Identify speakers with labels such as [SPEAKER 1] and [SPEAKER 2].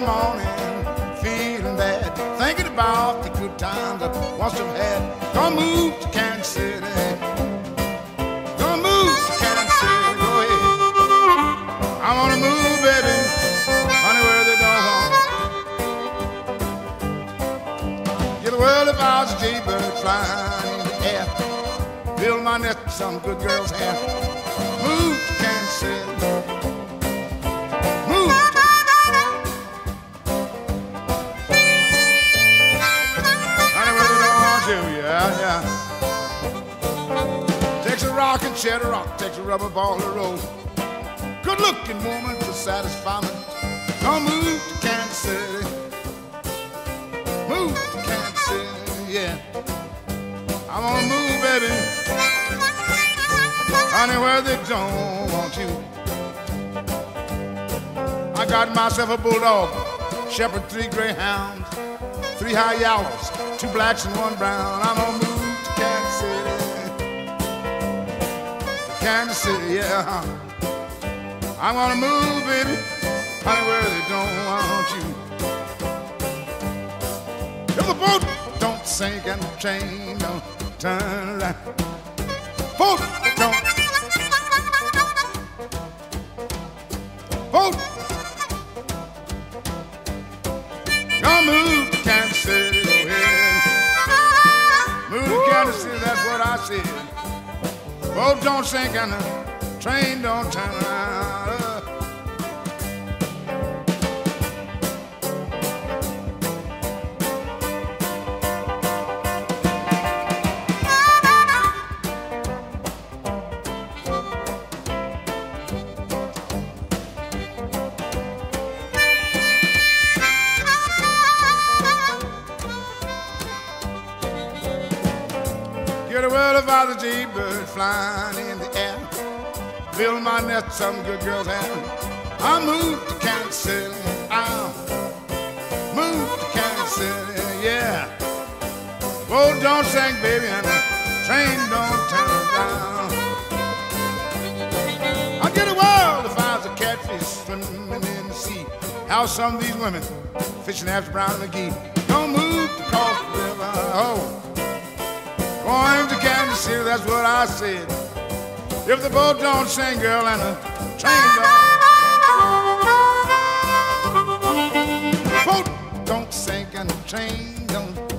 [SPEAKER 1] morning, feeling bad, thinking about the good times I once have had. Gonna move to Kansas City. Gonna move to Kansas City. Go ahead. I wanna move, baby. Honey, where they don't want. Get a world was a jaybird flying in the air. Build my nest some good girl's hair. Move to Kansas City. A rock. Takes a rubber ball to roll. Good looking woman to satisfy me. Gonna move to Kansas City. Move to Kansas City, yeah. I wanna move, baby. Honey, where they don't want you. I got myself a bulldog, shepherd, three greyhounds, three high yellows, two blacks and one brown. I'm gonna move Kansas City, yeah. I wanna move, baby, honey, where they don't want you. If the boat don't sink and the train don't turn around, boat don't, boat, gonna move to Kansas City, ahead. Move to Kansas City, that's what I said. Boat don't sink and the train don't turn around. Get the world of other jaybird flying in the air. Build my nest, some good girls have. I moved to Kansas City. I moved to Kansas City, yeah. Boat don't sink, baby, and the train don't turn down. I'd get a world if I was a catfish swimming in the sea. How some of these women fishing after Brown McGhee. Don't move to cross the river. Oh. Going Kansas City, that's what I said. If the boat don't sing, girl, and the train don't. Boat don't sink and the train don't